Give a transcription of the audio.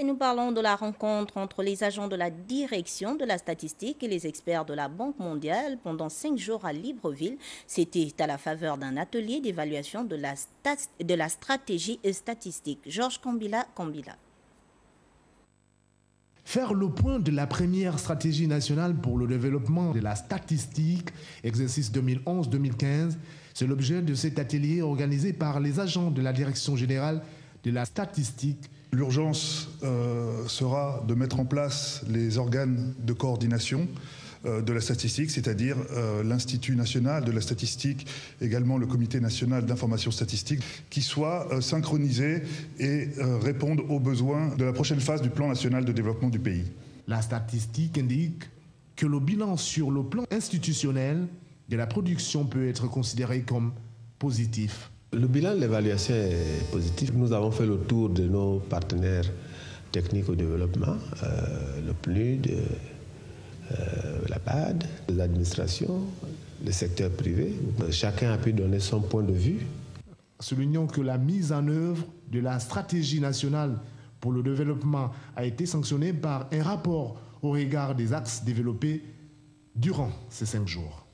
Et nous parlons de la rencontre entre les agents de la direction de la statistique et les experts de la Banque mondiale pendant cinq jours à Libreville. C'était à la faveur d'un atelier d'évaluation de, la stratégie statistique. Georges Kambila. Faire le point de la première stratégie nationale pour le développement de la statistique, exercice 2011-2015, c'est l'objet de cet atelier organisé par les agents de la Direction générale de la statistique L'urgence euh, sera de mettre en place les organes de coordination euh, de la statistique, c'est-à-dire euh, l'Institut national de la statistique, également le Comité national d'information statistique, qui soient synchronisés et répondent aux besoins de la prochaine phase du plan national de développement du pays. La statistique indique que le bilan sur le plan institutionnel de la production peut être considéré comme positif. Le bilan de l'évaluation est positif. Nous avons fait le tour de nos partenaires techniques au développement, euh, le PNUD, euh, la BAD, l'administration, le secteur privé. Chacun a pu donner son point de vue. Soulignons que la mise en œuvre de la stratégie nationale pour le développement a été sanctionnée par un rapport au regard des axes développés durant ces cinq jours.